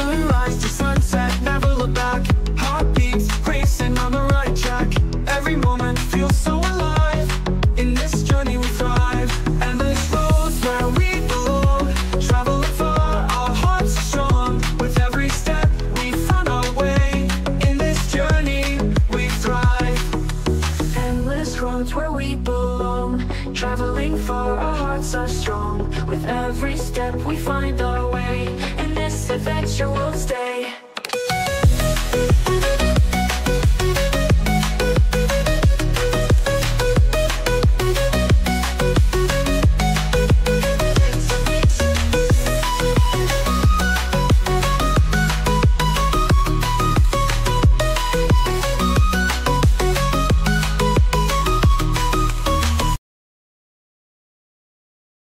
Sunrise to sunset, never look back. Heartbeats racing on the right track. Every moment feels so alive. In this journey we thrive. Endless roads where we belong. Traveling far, our hearts are strong. With every step we found our way. In this journey we thrive. Endless roads where we belong. Traveling far, our hearts are strong. With every step we find our wish I would stay.